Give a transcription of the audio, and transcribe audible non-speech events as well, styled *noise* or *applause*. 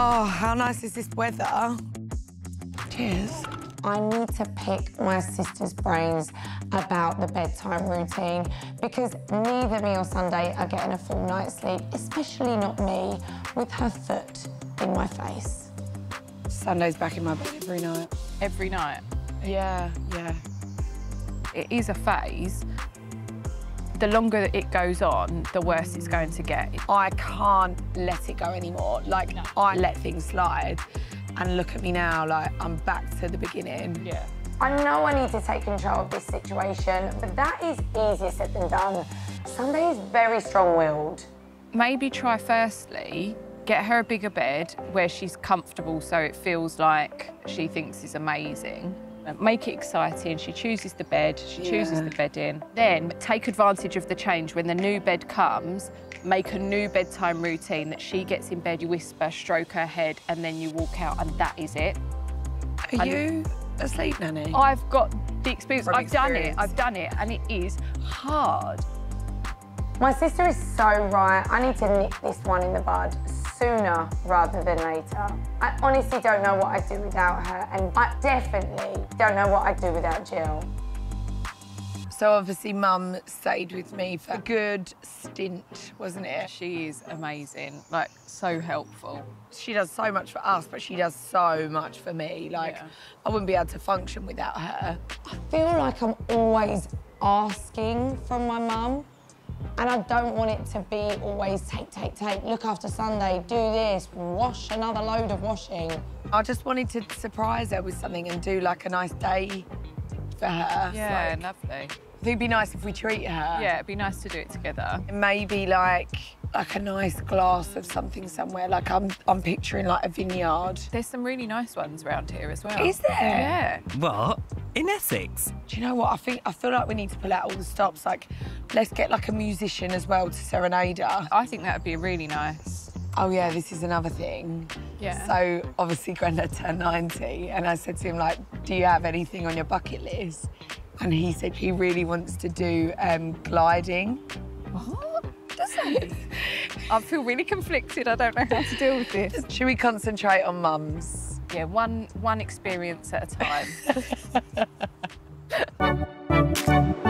Oh, how nice is this weather? Cheers. I need to pick my sister's brains about the bedtime routine because neither me or Sunday are getting a full night's sleep, especially not me, with her foot in my face. Sunday's back in my bed every night. Every night. Yeah, yeah. It is a phase. The longer it goes on, the worse it's going to get. I can't let it go anymore. Like, I let things slide. And look at me now, like, I'm back to the beginning. Yeah. I know I need to take control of this situation, but that is easier said than done. Sunday is very strong-willed. Maybe try firstly, get her a bigger bed where she's comfortable so it feels like she thinks is amazing. Uh, make it exciting. She chooses the bed, she chooses Yeah. the bed in. Then take advantage of the change when the new bed comes. Make a new bedtime routine that she gets in bed, you whisper, stroke her head, and then you walk out, and that is it. Are I- you a sleep nanny? I've got the experience. From I've done it. I've done it, and it is hard. My sister is so right. I need to nip this one in the bud sooner rather than later. I honestly don't know what I'd do without her, and I definitely don't know what I'd do without Jill. So obviously mum stayed with me for a good stint, wasn't it? She is amazing, like so helpful. She does so much for us, but she does so much for me. Like, Yeah. I wouldn't be able to function without her. I feel like I'm always asking from my mum, and I don't want it to be always take, take, take, look after Sunday, do this, wash another load of washing. I just wanted to surprise her with something and do like a nice day for her. Yeah, Like, lovely. it'd be nice if we treat her. Yeah, it'd be nice to do it together. Maybe like like a nice glass of something somewhere. Like I'm I'm picturing like a vineyard. There's some really nice ones around here as well. Is there? Yeah. What? In Essex? Do you know what? I think I feel like we need to pull out all the stops. Like, let's get like a musician as well to serenade her. I think that would be really nice. Oh yeah, this is another thing. Yeah. So obviously Grandad turned 90 and I said to him like, do you have anything on your bucket list? And he said he really wants to do um, gliding. What? Does he? *laughs* I feel really conflicted. I don't know how to deal with this. Should we concentrate on mums? Yeah, one one experience at a time. *laughs*